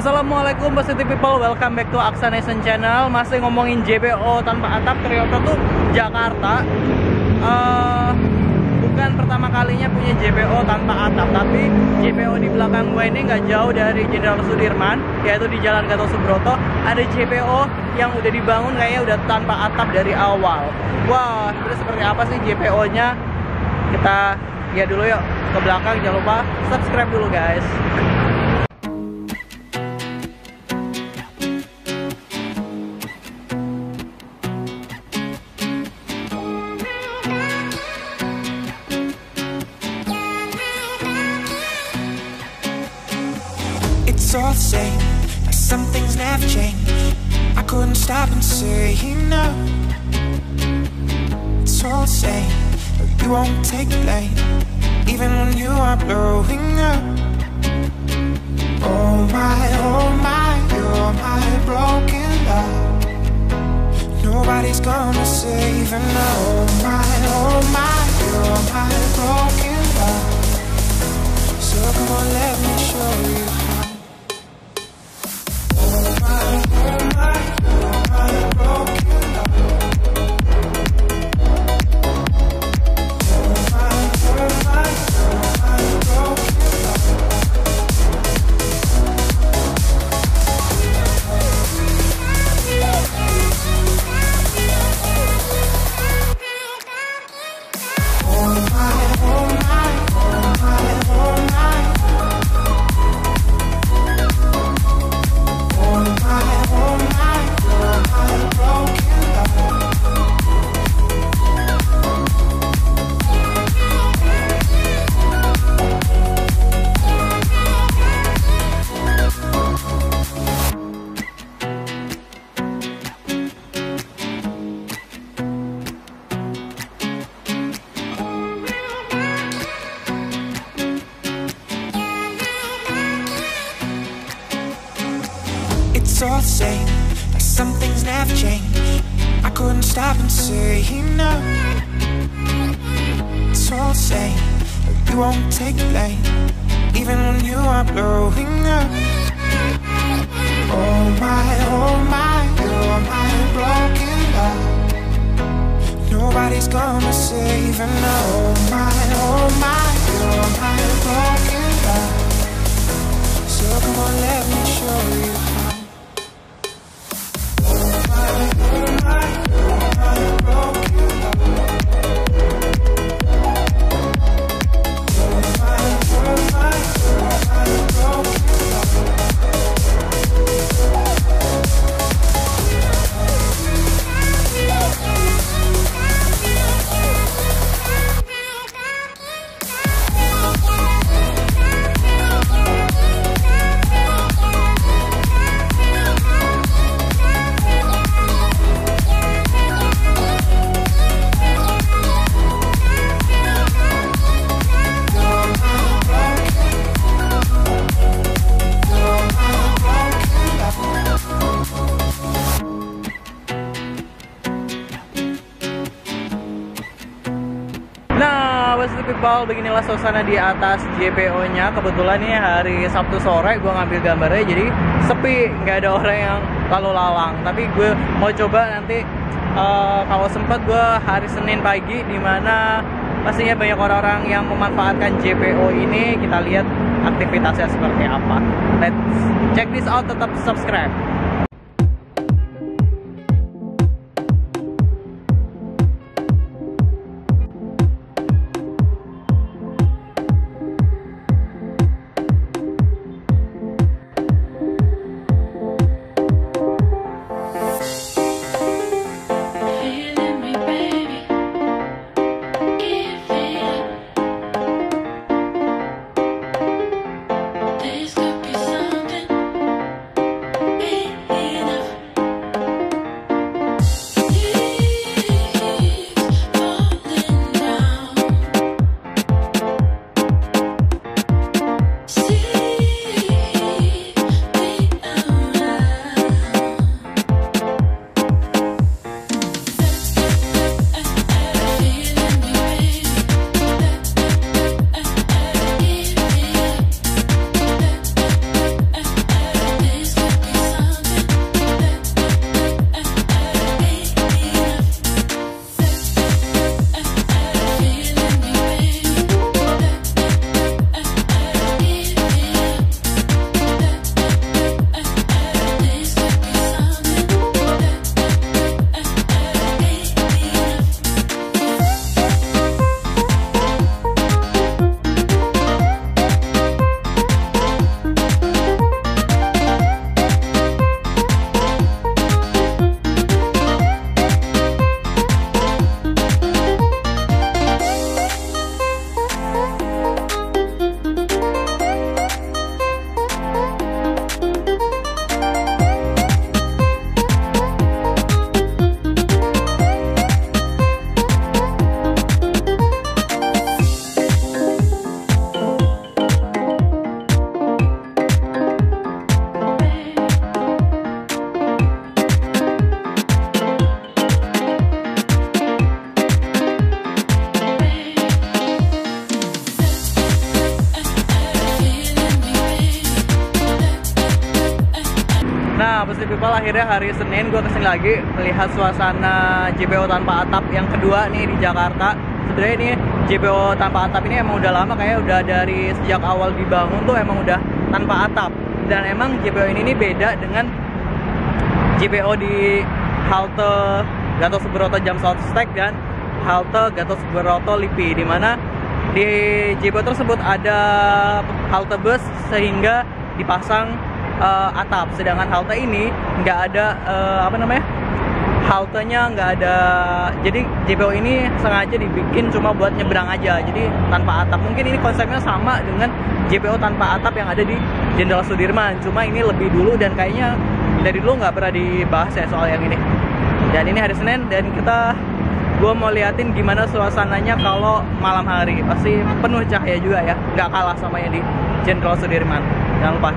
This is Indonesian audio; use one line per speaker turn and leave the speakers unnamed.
Assalamualaikum positive people, welcome back to Aksa Nation Channel. Masih ngomongin JPO tanpa atap Toyota tuh Jakarta uh, Bukan pertama kalinya punya JPO tanpa atap. Tapi JPO di belakang gue ini nggak jauh dari Jenderal Sudirman Yaitu di Jalan Gatot Subroto. Ada JPO yang udah dibangun kayaknya udah tanpa atap dari awal. Wah, itu seperti apa sih JPO nya Kita lihat dulu yuk ke belakang Jangan lupa subscribe dulu guys
never change. I couldn't stop and say no. It's all the same, but you won't take blame, even when you are blowing up. Oh my, oh my, you're my broken love. Nobody's gonna save her. Oh my, oh my, you're my broken love. So come on, let me show you never change. I couldn't stop and say no. It's all the same, you won't take blame, even when you are blowing up. Oh my, oh my, you're my broken love. Nobody's gonna save now. Oh my, oh my, you're my broken love. So come on, let me show you
Oh, The people, beginilah suasana di atas JPO-nya. Kebetulan nih hari Sabtu sore gue ngambil gambarnya, jadi sepi, nggak ada orang yang lalu lalang. Tapi gue mau coba nanti eh, kalau sempat gue hari Senin pagi, di mana pastinya banyak orang-orang yang memanfaatkan JPO ini. Kita lihat aktivitasnya seperti apa. Let's check this out. Tetap subscribe. Nah, Positive People akhirnya hari Senin gue ke sini lagi melihat suasana JPO tanpa atap yang kedua nih di Jakarta. Sebenarnya ini JPO tanpa atap ini emang udah lama kayak udah dari sejak awal dibangun tuh emang udah tanpa atap. Dan emang JPO ini nih beda dengan JPO di halte Gatot Subroto Jam South Stack dan halte Gatot Subroto Lipi di mana di JPO tersebut ada halte bus sehingga dipasang eh, atap. Sedangkan halte ini nggak ada eh, apa namanya haltenya nggak ada. Jadi JPO ini sengaja dibikin cuma buat nyebrang aja. Jadi tanpa atap. Mungkin ini konsepnya sama dengan JPO tanpa atap yang ada di Jenderal Sudirman. Cuma ini lebih dulu dan kayaknya dari dulu nggak pernah dibahas ya soal yang ini. Dan ini hari Senin dan kita gue mau liatin gimana suasananya kalau malam hari. Pasti penuh cahaya juga ya. Nggak kalah sama yang di Jenderal Sudirman. Jangan lupa